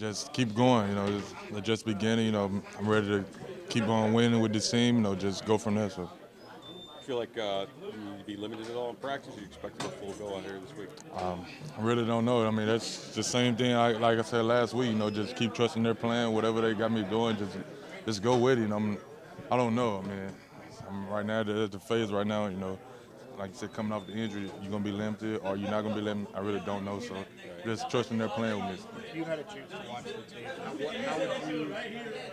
just keep going. You know, it's just beginning. You know, I'm ready to keep on winning with this team. You know, just go from there. So. Feel like uh, you be limited at all in practice? You expect to go full go out here this week? Um, I really don't know. I mean, that's the same thing. I, like I said last week, you know, just keep trusting their plan. Whatever they got me doing, just just go with it. You know, I'm, I don't know. I mean, I'm right now at the phase right now. You know, like you said, coming off the injury, you're gonna be limited or you're not gonna be limited. I really don't know. So just trusting their plan with me. You had a chance to watch the tape. How, what, how would you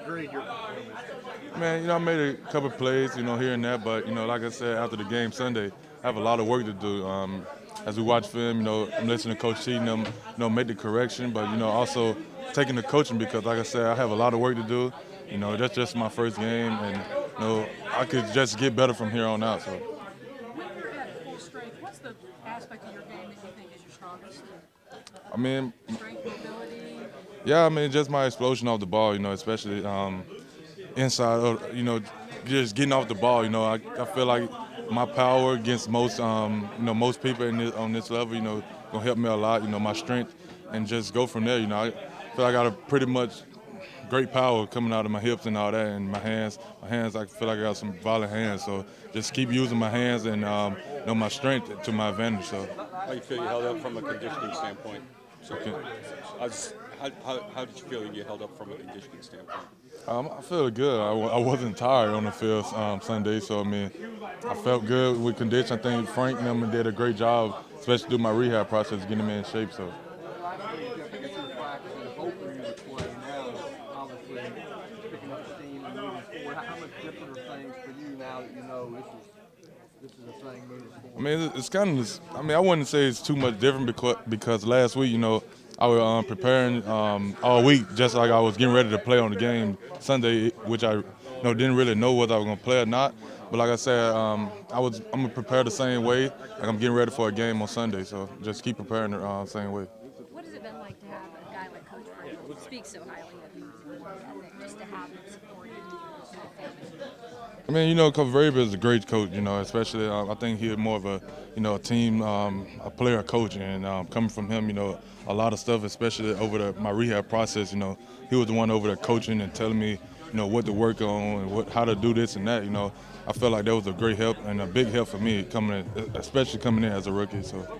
grade your performance? Man, you know, I made a couple plays, you know, here and there, but you know, like I said, after the game Sunday, I have a lot of work to do. Um, as we watch film, you know, I'm listening to Coach Cheatham, them, you know, make the correction, but you know, also taking the coaching because, like I said, I have a lot of work to do. You know, that's just my first game, and you know, I could just get better from here on out. So. What's the aspect of your game that you think is your strongest? I mean, Strength, mobility. yeah, I mean, just my explosion off the ball. You know, especially um, inside. Of, you know, just getting off the ball. You know, I, I feel like my power against most, um, you know, most people in this, on this level. You know, gonna help me a lot. You know, my strength, and just go from there. You know, I feel like I got a pretty much great power coming out of my hips and all that, and my hands. My hands, I feel like I got some violent hands. So just keep using my hands and um, you know my strength to my advantage. So. How you feel you held up from a conditioning standpoint? Okay. I how, how, how did you feel you held up from a conditioning standpoint? Um, I feel good. I, I wasn't tired on the field um, Sunday, so I mean, I felt good with condition. I think Frank and them did a great job, especially through my rehab process, getting me in shape. So. I mean, it's kind of. I mean, I wouldn't say it's too much different because because last week, you know, I was um, preparing um, all week just like I was getting ready to play on the game Sunday, which I, you know, didn't really know whether I was gonna play or not. But like I said, um, I was I'm gonna prepare the same way, like I'm getting ready for a game on Sunday. So just keep preparing the uh, same way. What has it been like to have Coach Frank speak so highly of you, just to have him support you? I mean, you know, Coach Vrabel is a great coach. You know, especially uh, I think he's more of a, you know, a team, um, a player coach, and um, coming from him, you know, a lot of stuff, especially over the, my rehab process. You know, he was the one over there coaching and telling me, you know, what to work on and what, how to do this and that. You know, I felt like that was a great help and a big help for me coming, in, especially coming in as a rookie. So.